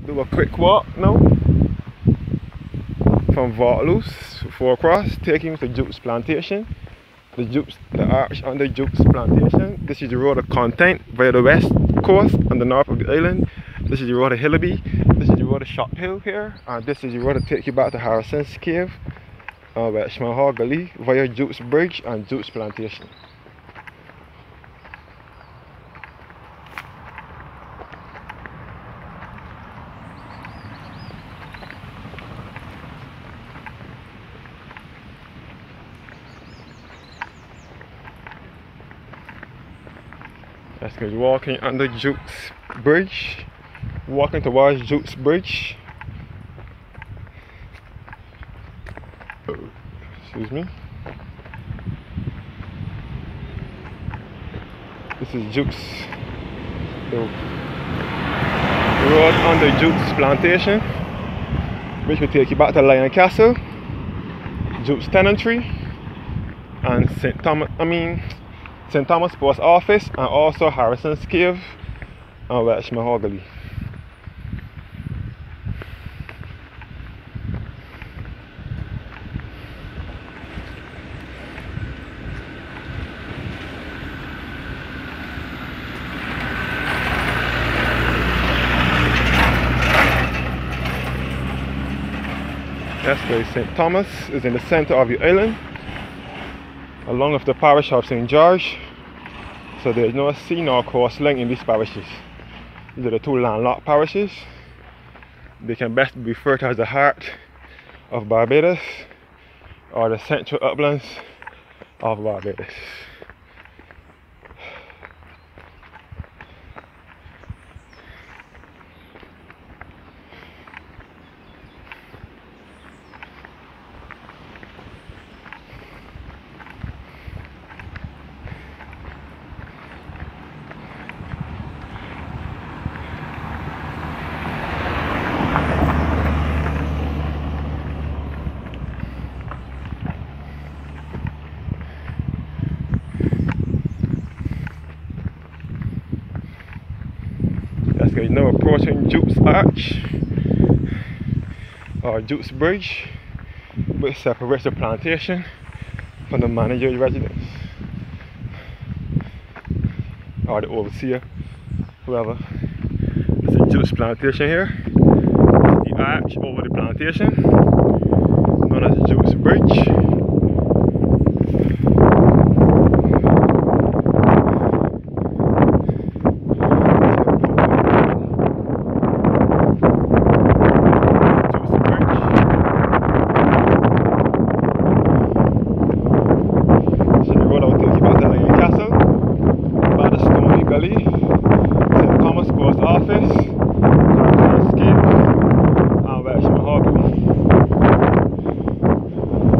do a quick walk now from Vaucluse, Four Cross, taking to Dukes Plantation. The Dukes, the arch on the Dukes Plantation. This is the road of content via the west coast and the north of the island. This is the road of Hillaby. This is the road of Shot Hill here. And this is the road to take you back to Harrison's Cave, uh, where Welchman Hall Gully via Dukes Bridge and Dukes Plantation. That's because walking under Dukes Bridge, walking towards Dukes Bridge. Excuse me. This is Dukes. The road under Dukes Plantation, which will take you back to Lion Castle, Dukes Tenantry, and St. Thomas. I mean. St. Thomas Post Office and also Harrison's Cave and Welchman Hall Gully. Where St. Thomas is in the center of your island along with the parish of St. George. So there is no sea nor coast link in these parishes. These are the two landlocked parishes. They can best be referred to as the heart of Barbados or the central uplands of Barbados. That's good. Now approaching Dukes Arch or Dukes Bridge, which separates the plantation from the manager's residence or the overseer, whoever. This a Dukes Plantation here. The arch over the plantation, known as Dukes Bridge. St. Thomas Post Office, Harrison's Cave, and Welchman Hall Gully.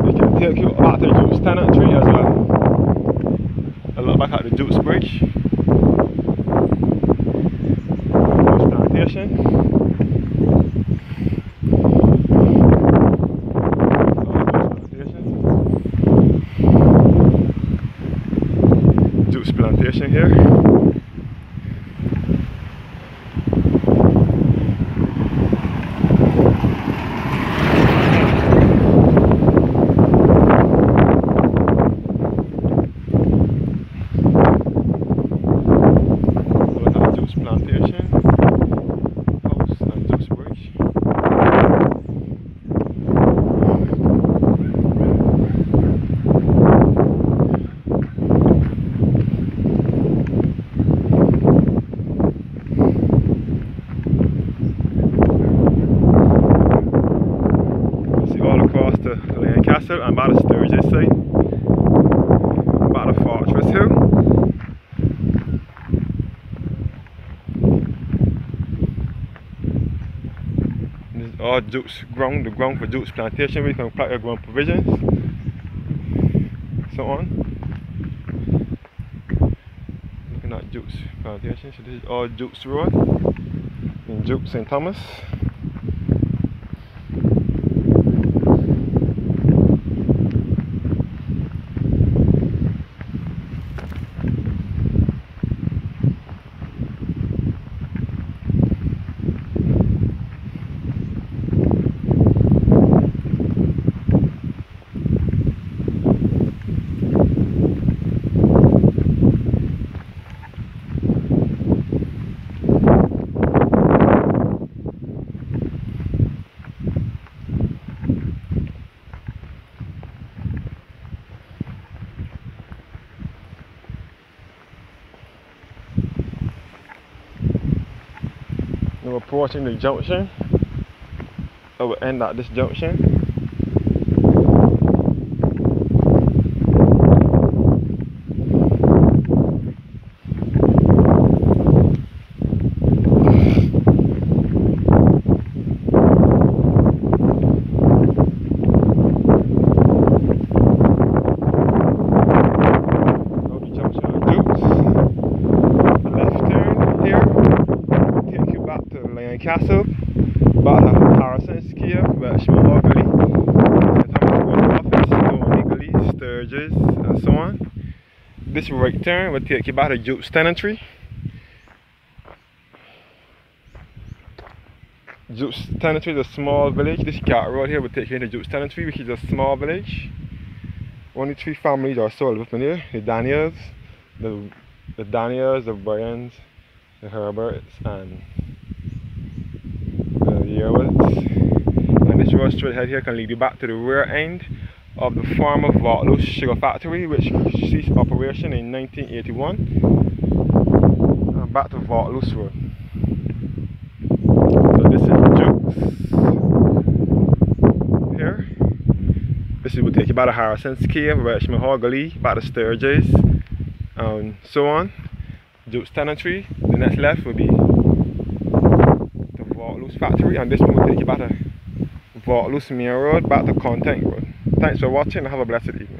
We can take you back to the Dukes Tenantry as well. A Dukes Bridge. Dukes Plantation. Plantation here. plantation house and Dukes Bridge. See Lane Castle and by the Sturges side, by the Fortress Hill. This is all Dukes ground, the ground for Dukes plantation where you can plant your ground provisions. So on. Looking at Dukes plantation, so this is all Dukes Road in Dukes St. Thomas. Approaching the junction. I will end at this junction. Castle, Bata Harrison's Cave, Welchman Hall Gully, St. Thomas Office, Stone Sturges, and so on. This right turn will take you back to Dukes Tenantry. Dukes Tenantry is a small village. This cat road here will take you into Dukes Tenantry, which is a small village. Only three families are sold within here. The Daniels, the, the Daniels, the Bryans, the Herberts, and and this road straight ahead here can lead you back to the rear end of the former Vaucluse Sugar Factory which ceased operation in 1981 uh, back to Vaucluse Road. So this is Dukes here. This will take you by the Harrison's Cave, Welchman Hall Gully, by the Sturges, and so on. Dukes Tenantry. The next left will be Vaucluse factory and this one will take you back to Vaucluse Main Road back to Content Road. Thanks for watching and have a blessed evening.